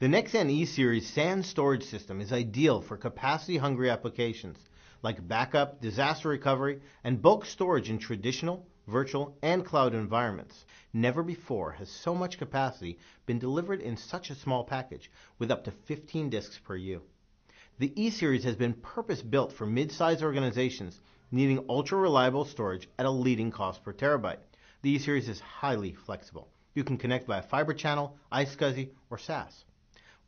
The Nexsan E-Series SAN storage system is ideal for capacity-hungry applications like backup, disaster recovery, and bulk storage in traditional, virtual, and cloud environments. Never before has so much capacity been delivered in such a small package with up to 15 disks per U. The E-Series has been purpose-built for mid-size organizations needing ultra-reliable storage at a leading cost per terabyte. The E-Series is highly flexible. You can connect via Fibre Channel, iSCSI, or SAS.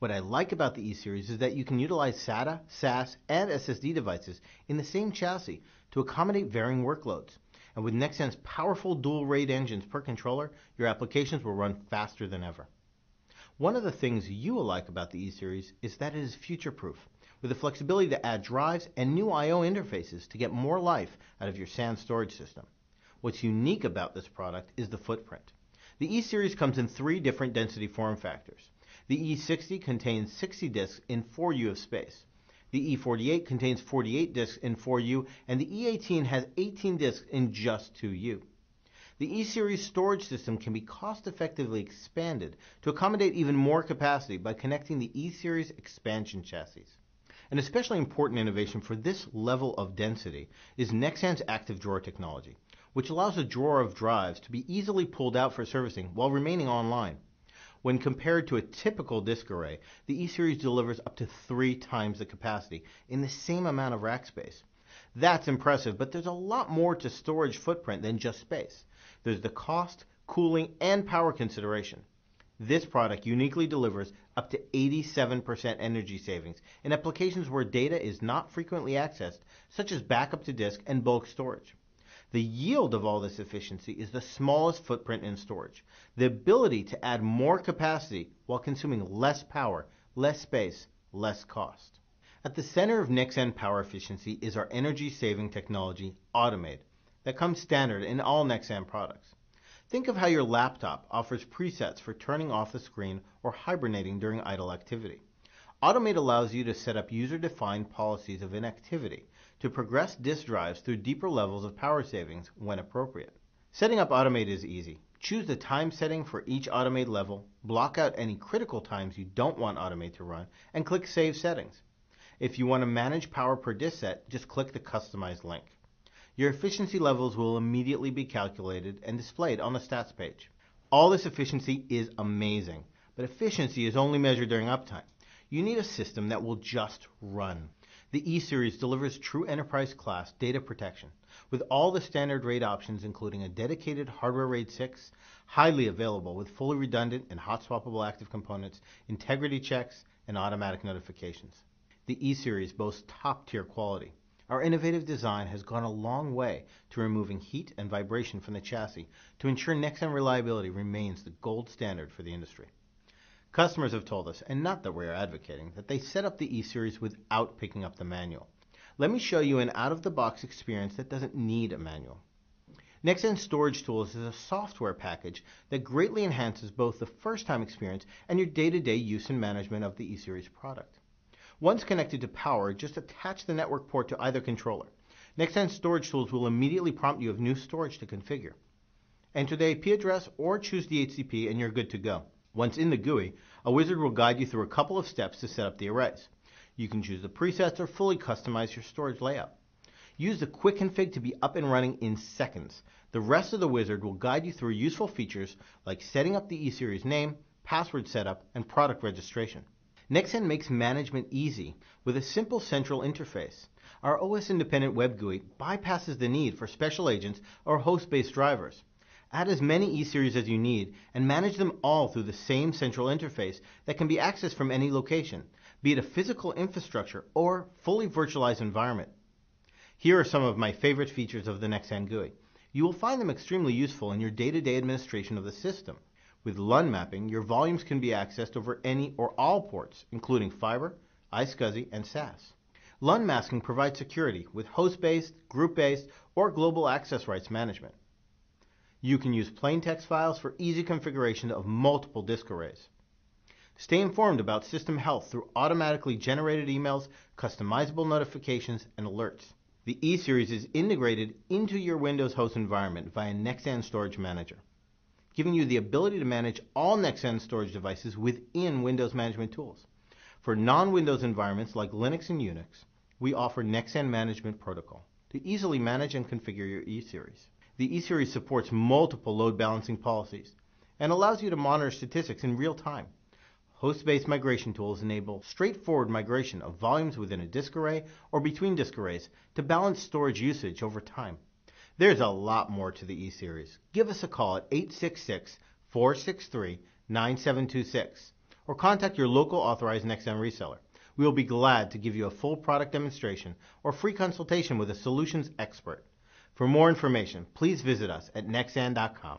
What I like about the E-Series is that you can utilize SATA, SAS, and SSD devices in the same chassis to accommodate varying workloads. And with Nexsan's powerful dual RAID engines per controller, your applications will run faster than ever. One of the things you will like about the E-Series is that it is future-proof, with the flexibility to add drives and new I/O interfaces to get more life out of your SAN storage system. What's unique about this product is the footprint. The E-Series comes in three different density form factors. The E60 contains 60 disks in 4U of space. The E48 contains 48 disks in 4U, and the E18 has 18 disks in just 2U. The E-Series storage system can be cost-effectively expanded to accommodate even more capacity by connecting the E-Series expansion chassis. An especially important innovation for this level of density is Nexsan's Active Drawer technology, which allows a drawer of drives to be easily pulled out for servicing while remaining online. When compared to a typical disk array, the E-Series delivers up to three times the capacity in the same amount of rack space. That's impressive, but there's a lot more to storage footprint than just space. There's the cost, cooling, and power consideration. This product uniquely delivers up to 87% energy savings in applications where data is not frequently accessed, such as backup to disk and bulk storage. The yield of all this efficiency is the smallest footprint in storage. The ability to add more capacity while consuming less power, less space, less cost. At the center of Nexsan power efficiency is our energy-saving technology, AutoMAID, that comes standard in all Nexsan products. Think of how your laptop offers presets for turning off the screen or hibernating during idle activity. AutoMAID allows you to set up user-defined policies of inactivity to progress disk drives through deeper levels of power savings when appropriate. Setting up AutoMAID is easy. Choose the time setting for each AutoMAID level, block out any critical times you don't want AutoMAID to run, and click Save Settings. If you want to manage power per disk set, just click the Customize link. Your efficiency levels will immediately be calculated and displayed on the stats page. All this efficiency is amazing, but efficiency is only measured during uptime. You need a system that will just run. The E-Series delivers true enterprise-class data protection with all the standard RAID options, including a dedicated hardware RAID 6, highly available with fully redundant and hot swappable active components, integrity checks, and automatic notifications. The E-Series boasts top-tier quality. Our innovative design has gone a long way to removing heat and vibration from the chassis to ensure Nexsan reliability remains the gold standard for the industry. Customers have told us, and not that we are advocating, that they set up the E-Series without picking up the manual. Let me show you an out-of-the-box experience that doesn't need a manual. Nexsan Storage Tools is a software package that greatly enhances both the first-time experience and your day-to-day use and management of the E-Series product. Once connected to power, just attach the network port to either controller. Nexsan Storage Tools will immediately prompt you of new storage to configure. Enter the IP address or choose the DHCP, and you're good to go. Once in the GUI, a wizard will guide you through a couple of steps to set up the arrays. You can choose the presets or fully customize your storage layout. Use the quick config to be up and running in seconds. The rest of the wizard will guide you through useful features like setting up the E-Series name, password setup, and product registration. Nexsan makes management easy with a simple central interface. Our OS-independent web GUI bypasses the need for special agents or host-based drivers. Add as many E-Series as you need and manage them all through the same central interface that can be accessed from any location, be it a physical infrastructure or fully virtualized environment. Here are some of my favorite features of the Nexsan GUI. You will find them extremely useful in your day-to-day administration of the system. With LUN mapping, your volumes can be accessed over any or all ports, including fiber, iSCSI, and SAS. LUN masking provides security with host-based, group-based, or global access rights management. You can use plain text files for easy configuration of multiple disk arrays. Stay informed about system health through automatically generated emails, customizable notifications, and alerts. The E-Series is integrated into your Windows host environment via Nexsan Storage Manager. giving you the ability to manage all Nexsan storage devices within Windows Management Tools. For non-Windows environments like Linux and Unix, we offer Nexsan Management Protocol to easily manage and configure your E-Series. The E-Series supports multiple load balancing policies and allows you to monitor statistics in real time. Host-based migration tools enable straightforward migration of volumes within a disk array or between disk arrays to balance storage usage over time. There's a lot more to the E-Series. Give us a call at 866-463-9726 or contact your local authorized Nexsan reseller. We will be glad to give you a full product demonstration or free consultation with a solutions expert. For more information, please visit us at nexsan.com.